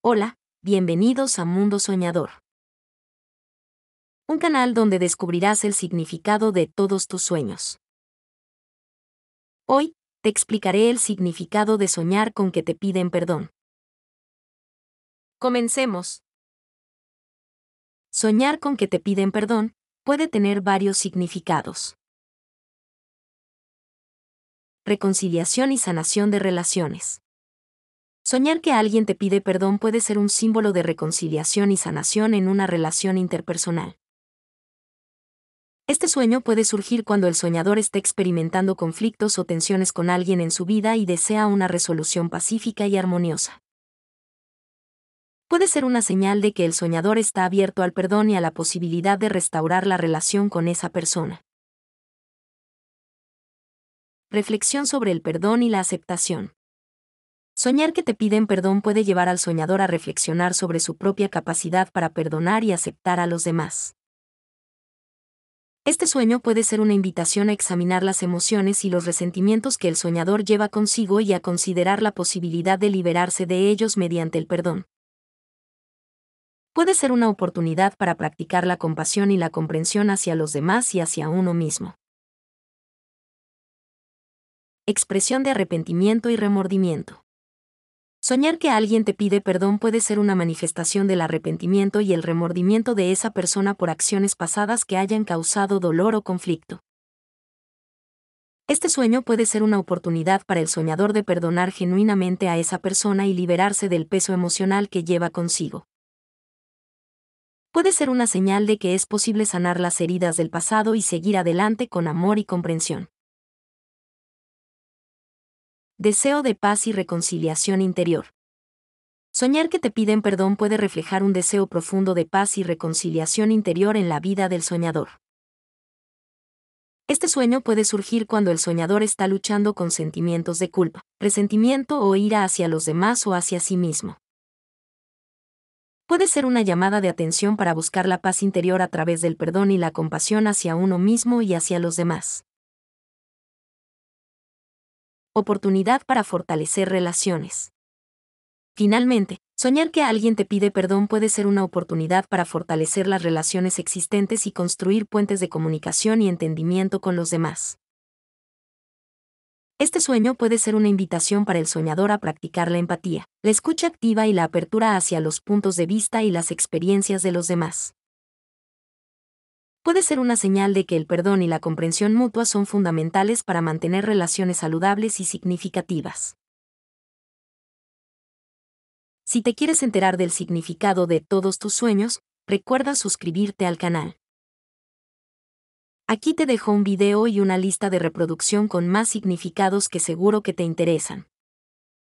Hola, bienvenidos a Mundo Soñador. Un canal donde descubrirás el significado de todos tus sueños. Hoy, te explicaré el significado de soñar con que te piden perdón. Comencemos. Soñar con que te piden perdón puede tener varios significados. Reconciliación y sanación de relaciones. Soñar que alguien te pide perdón puede ser un símbolo de reconciliación y sanación en una relación interpersonal. Este sueño puede surgir cuando el soñador esté experimentando conflictos o tensiones con alguien en su vida y desea una resolución pacífica y armoniosa. Puede ser una señal de que el soñador está abierto al perdón y a la posibilidad de restaurar la relación con esa persona. Reflexión sobre el perdón y la aceptación. Soñar que te piden perdón puede llevar al soñador a reflexionar sobre su propia capacidad para perdonar y aceptar a los demás. Este sueño puede ser una invitación a examinar las emociones y los resentimientos que el soñador lleva consigo y a considerar la posibilidad de liberarse de ellos mediante el perdón. Puede ser una oportunidad para practicar la compasión y la comprensión hacia los demás y hacia uno mismo. Expresión de arrepentimiento y remordimiento. Soñar que alguien te pide perdón puede ser una manifestación del arrepentimiento y el remordimiento de esa persona por acciones pasadas que hayan causado dolor o conflicto. Este sueño puede ser una oportunidad para el soñador de perdonar genuinamente a esa persona y liberarse del peso emocional que lleva consigo. Puede ser una señal de que es posible sanar las heridas del pasado y seguir adelante con amor y comprensión. Deseo de paz y reconciliación interior. Soñar que te piden perdón puede reflejar un deseo profundo de paz y reconciliación interior en la vida del soñador. Este sueño puede surgir cuando el soñador está luchando con sentimientos de culpa, resentimiento o ira hacia los demás o hacia sí mismo. Puede ser una llamada de atención para buscar la paz interior a través del perdón y la compasión hacia uno mismo y hacia los demás oportunidad para fortalecer relaciones. Finalmente, soñar que alguien te pide perdón puede ser una oportunidad para fortalecer las relaciones existentes y construir puentes de comunicación y entendimiento con los demás. Este sueño puede ser una invitación para el soñador a practicar la empatía, la escucha activa y la apertura hacia los puntos de vista y las experiencias de los demás puede ser una señal de que el perdón y la comprensión mutua son fundamentales para mantener relaciones saludables y significativas. Si te quieres enterar del significado de todos tus sueños, recuerda suscribirte al canal. Aquí te dejo un video y una lista de reproducción con más significados que seguro que te interesan.